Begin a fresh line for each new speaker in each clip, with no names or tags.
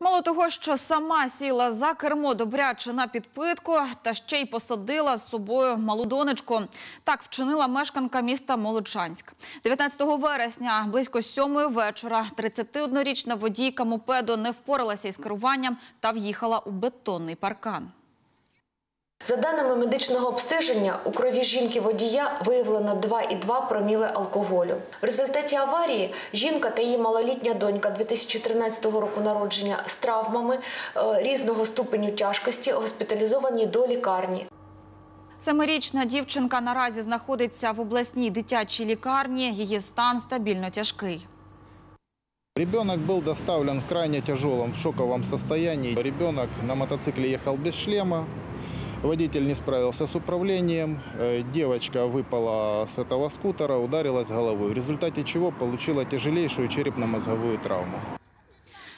Мало того, що сама сіла за кермо добряче на підпитку, та ще й посадила з собою малу донечку. Так вчинила мешканка міста Молочанськ. 19 вересня, близько сьомої вечора, 31-річна водійка мопеду не впоралася із керуванням та в'їхала у бетонний паркан.
За даними медичного обстеження, у крові жінки-водія виявлено 2,2 проміли алкоголю. В результаті аварії жінка та її малолітня донька 2013 року народження з травмами е, різного ступеню тяжкості госпіталізовані до лікарні.
Семирічна дівчинка наразі знаходиться в обласній дитячій лікарні. Її стан стабільно тяжкий.
Ребенок был доставлен в крайне тяжелом, в шоковом состоянии. Ребенок на мотоцикле ехал без шлема. Водитель не справился с управлением. Э, Девочка выпала с этого скутера, ударилась головой, в результате чего получила тяжелейшую черепно-мозговую травму.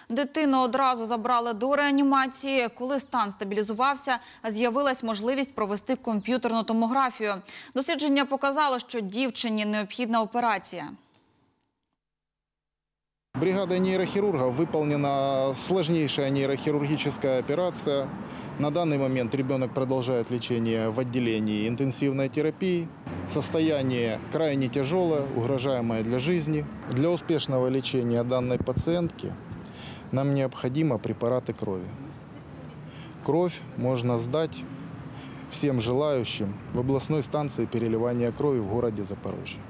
Дитину одразу забрали до реанімації. Коли стан стабілізувався, з'явилась можливість провести комп'ютерну томографію. Дослідження показало, що дівчині необхідна операція.
Бригадой нейрохирургов выполнена сложнейшая нейрохирургическая операция. На данный момент ребенок продолжает лечение в отделении интенсивной терапии. Состояние крайне тяжелое, угрожаемое для жизни. Для успешного лечения данной пациентки нам необходимы препараты крови. Кровь можно сдать всем желающим в областной станции переливания крови в городе Запорожье.